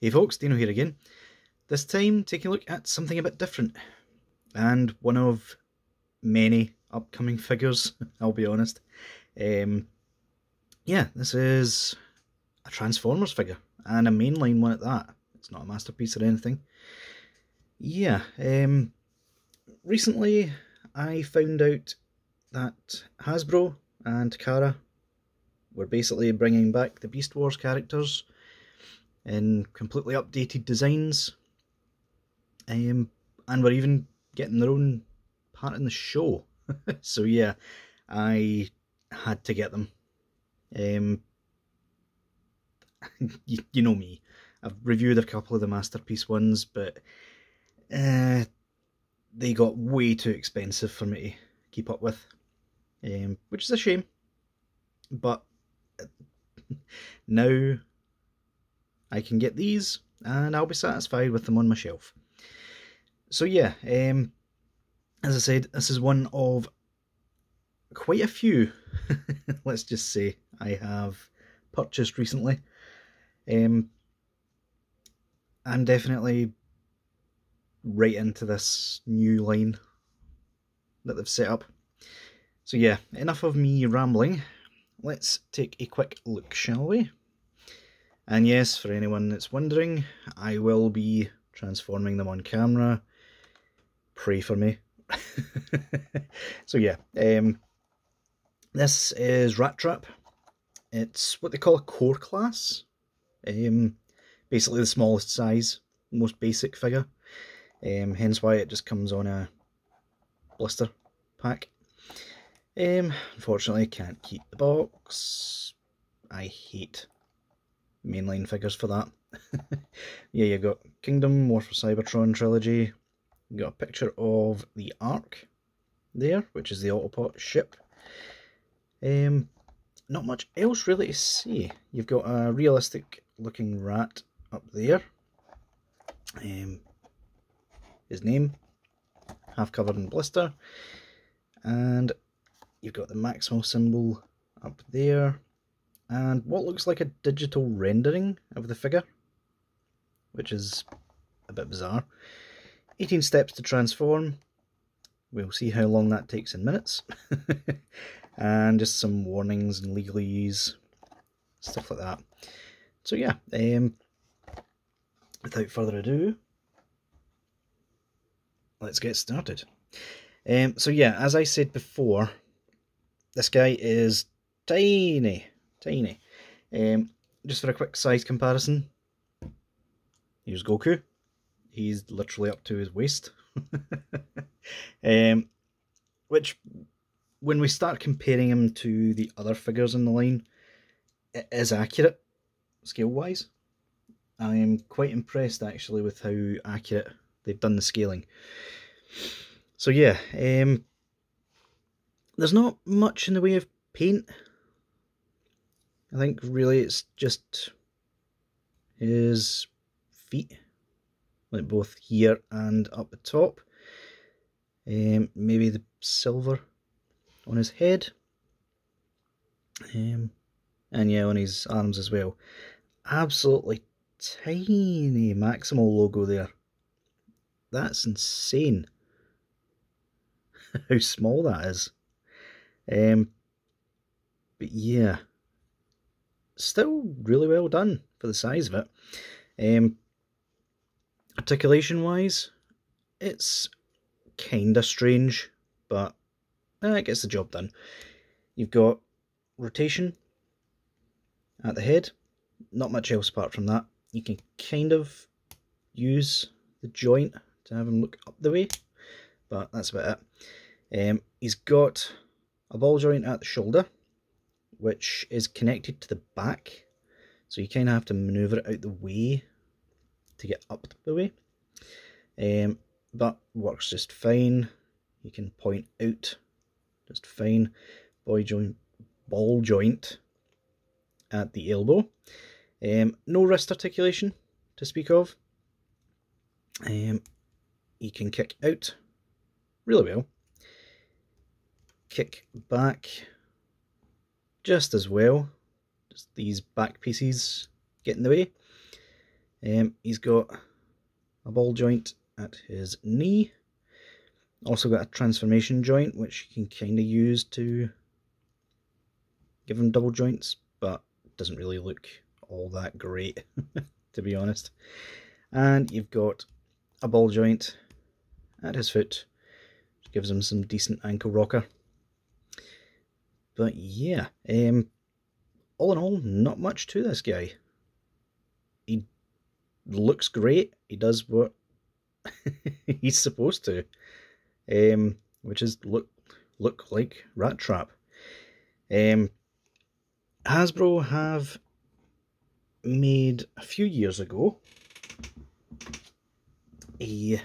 Hey folks, Deano here again. This time taking a look at something a bit different. And one of many upcoming figures, I'll be honest. Um, yeah, this is a Transformers figure, and a mainline one at that. It's not a masterpiece or anything. Yeah, um, recently I found out that Hasbro and Takara were basically bringing back the Beast Wars characters in completely updated designs. Um, and we're even getting their own part in the show. so yeah, I had to get them. Um, you, you know me. I've reviewed a couple of the masterpiece ones, but uh, they got way too expensive for me to keep up with, um, which is a shame. But now I can get these and I'll be satisfied with them on my shelf. So yeah, um, as I said, this is one of quite a few, let's just say, I have purchased recently. Um, I'm definitely right into this new line that they've set up. So yeah, enough of me rambling. Let's take a quick look, shall we? And yes, for anyone that's wondering, I will be transforming them on camera. Pray for me. so yeah, um, this is Rattrap. It's what they call a core class. Um, basically the smallest size, most basic figure. Um, hence why it just comes on a blister pack. Um, unfortunately, can't keep the box. I hate mainline figures for that. yeah, you've got Kingdom, War for Cybertron trilogy. you got a picture of the Ark there, which is the Autobot ship. Um, not much else really to see. You've got a realistic looking rat up there. Um, his name, half covered in blister. And you've got the Maximal symbol up there and what looks like a digital rendering of the figure, which is a bit bizarre. 18 steps to transform. We'll see how long that takes in minutes. and just some warnings and legalese, stuff like that. So yeah, um, without further ado, let's get started. Um, so yeah, as I said before, this guy is tiny tiny. Um, just for a quick size comparison, here's Goku. He's literally up to his waist. um, which, when we start comparing him to the other figures in the line, it is accurate scale-wise. I am quite impressed actually with how accurate they've done the scaling. So yeah, um, there's not much in the way of paint I think really it's just his feet, like both here and up the top. Um, maybe the silver on his head. Um, and yeah, on his arms as well. Absolutely tiny Maximal logo there. That's insane. How small that is. Um, but yeah, still really well done for the size of it. Um, articulation wise, it's kinda strange, but uh, it gets the job done. You've got rotation at the head, not much else apart from that. You can kind of use the joint to have him look up the way, but that's about it. Um, he's got a ball joint at the shoulder, which is connected to the back. So you kind of have to maneuver it out the way to get up the way. Um, but works just fine. You can point out just fine. Boy joint, ball joint at the elbow. Um, no wrist articulation to speak of. Um, you can kick out really well. Kick back just as well. Just these back pieces get in the way. Um, he's got a ball joint at his knee. Also got a transformation joint, which you can kind of use to give him double joints, but doesn't really look all that great, to be honest. And you've got a ball joint at his foot, which gives him some decent ankle rocker. But yeah, um, all in all, not much to this guy. He looks great. He does what he's supposed to, um, which is look look like Rattrap. Um, Hasbro have made a few years ago a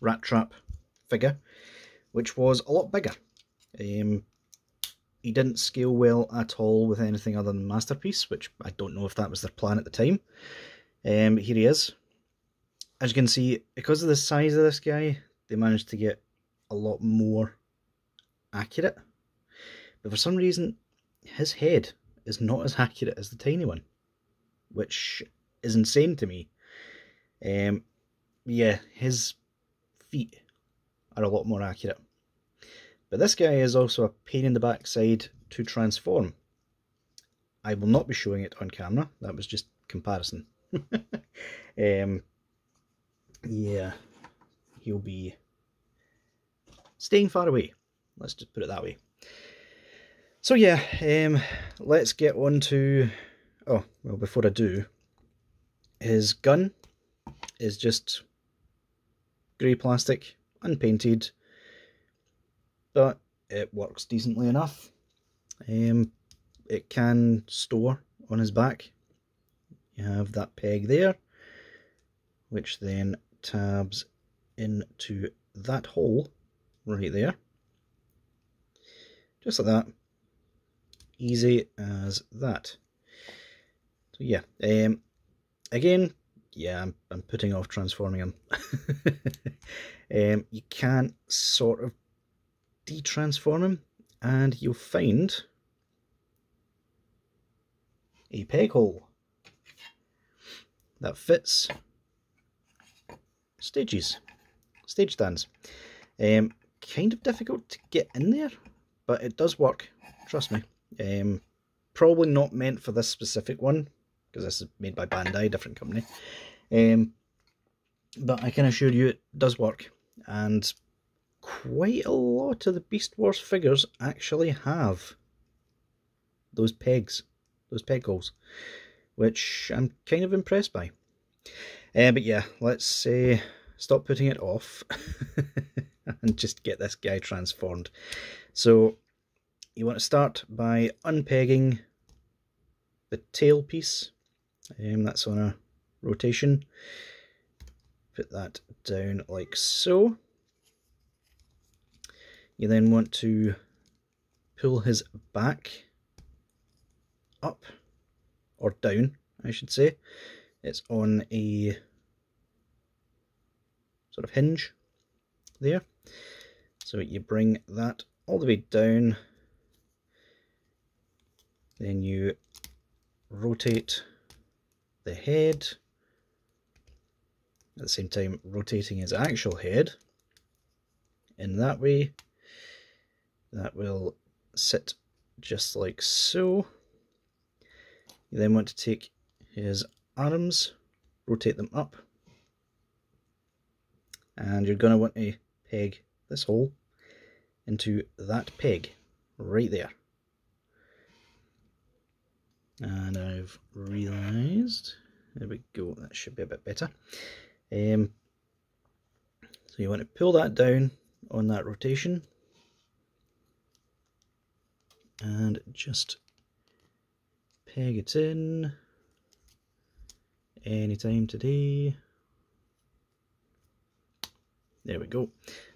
Rattrap figure, which was a lot bigger. Um, he didn't scale well at all with anything other than Masterpiece, which I don't know if that was their plan at the time. Um, here he is. As you can see, because of the size of this guy, they managed to get a lot more accurate. But for some reason, his head is not as accurate as the tiny one, which is insane to me. Um, yeah, his feet are a lot more accurate. But this guy is also a pain in the backside to transform. I will not be showing it on camera, that was just comparison. um, yeah, he'll be staying far away, let's just put it that way. So yeah, um, let's get on to, oh, well before I do, his gun is just grey plastic, unpainted, but it works decently enough. Um, it can store on his back. You have that peg there, which then tabs into that hole right there. Just like that. Easy as that. So yeah, um, again, yeah, I'm, I'm putting off transforming him. um, you can sort of de-transform him and you'll find a peg hole that fits stages, stage stands. Um, kind of difficult to get in there, but it does work, trust me. Um, probably not meant for this specific one, because this is made by Bandai, different company. Um, but I can assure you it does work, and quite a lot of the Beast Wars figures actually have those pegs, those peg holes, which I'm kind of impressed by. Uh, but yeah, let's uh, stop putting it off and just get this guy transformed. So you want to start by unpegging the tail piece. Um, that's on a rotation. Put that down like so. You then want to pull his back up or down, I should say. It's on a sort of hinge there. So you bring that all the way down, then you rotate the head, at the same time rotating his actual head in that way that will sit just like so. You then want to take his arms, rotate them up, and you're going to want to peg this hole into that peg right there. And I've realised, there we go, that should be a bit better. Um, so you want to pull that down on that rotation and just peg it in anytime today. There we go.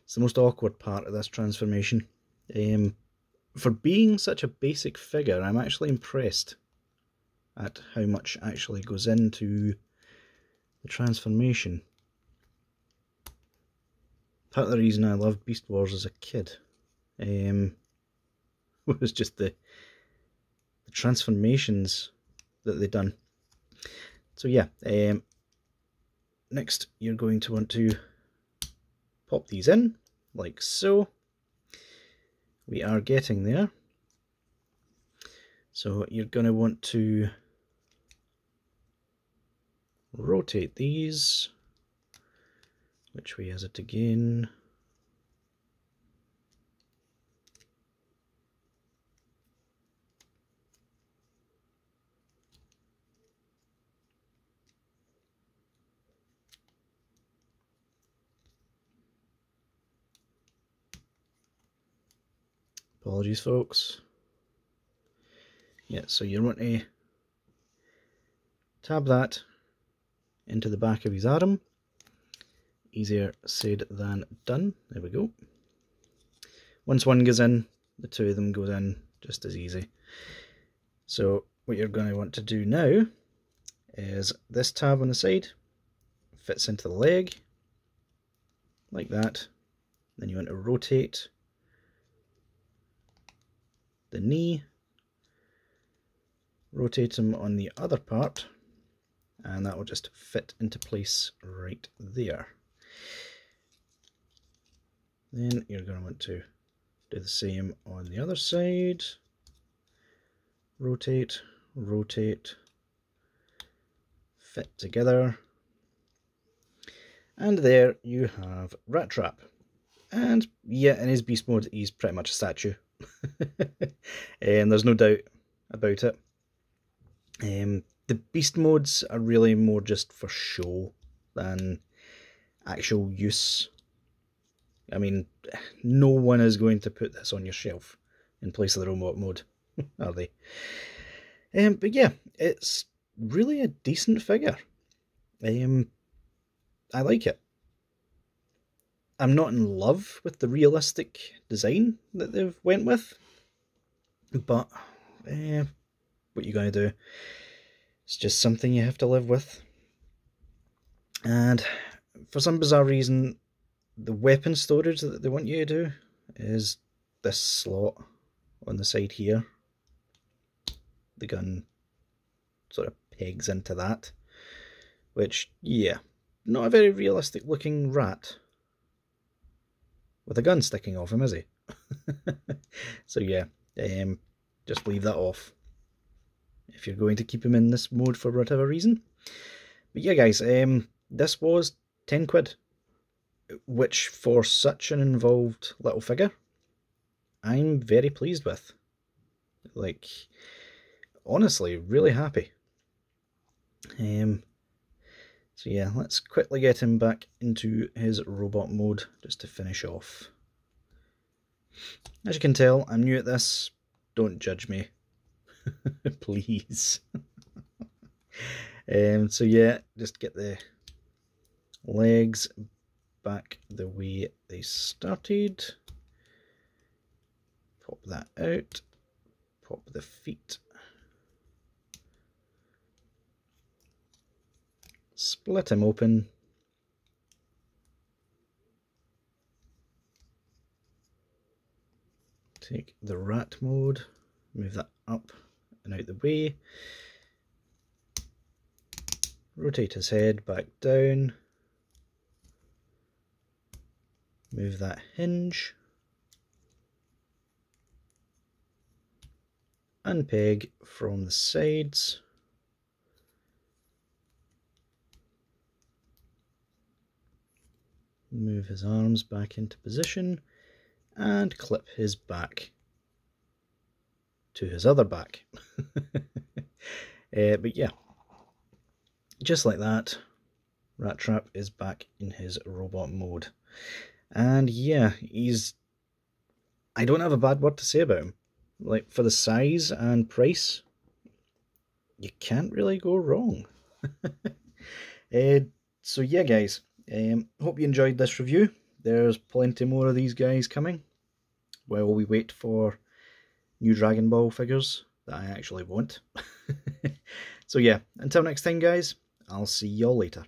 It's the most awkward part of this transformation. Um, for being such a basic figure, I'm actually impressed at how much actually goes into the transformation. Part of the reason I loved Beast Wars as a kid. Um, was just the the transformations that they've done. So yeah, um, next you're going to want to pop these in, like so. We are getting there. So you're going to want to rotate these. Which way is it again? Apologies, folks. Yeah, so you want to tab that into the back of his arm. Easier said than done. There we go. Once one goes in, the two of them goes in just as easy. So what you're going to want to do now is this tab on the side fits into the leg like that. Then you want to rotate the knee, rotate them on the other part, and that will just fit into place right there. Then you're going to want to do the same on the other side. Rotate, rotate, fit together. And there you have Rattrap. And yeah, in his beast mode, he's pretty much a statue. And there's no doubt about it. Um, the beast modes are really more just for show than actual use. I mean, no one is going to put this on your shelf in place of the robot mode, are they? Um, but yeah, it's really a decent figure. Um, I like it. I'm not in love with the realistic design that they've went with, but eh, what you going to do? It's just something you have to live with. And for some bizarre reason, the weapon storage that they want you to do is this slot on the side here. The gun sort of pegs into that, which, yeah, not a very realistic looking rat with a gun sticking off him, is he? so yeah, um, just leave that off if you're going to keep him in this mode for whatever reason. But yeah, guys, um, this was 10 quid, which for such an involved little figure, I'm very pleased with. Like, honestly, really happy. Um, so yeah, let's quickly get him back into his robot mode just to finish off. As you can tell, I'm new at this. Don't judge me. Please. um, so yeah, just get the legs back the way they started. Pop that out. Pop the feet split him open. Take the rat mode, move that up and out the way. Rotate his head back down. Move that hinge. Unpeg from the sides. Move his arms back into position and clip his back to his other back. uh, but yeah, just like that, Rattrap is back in his robot mode. And yeah, he's. I don't have a bad word to say about him. Like, for the size and price, you can't really go wrong. uh, so yeah, guys, um, hope you enjoyed this review. There's plenty more of these guys coming while we wait for new Dragon Ball figures that I actually want. so yeah, until next time guys, I'll see y'all later.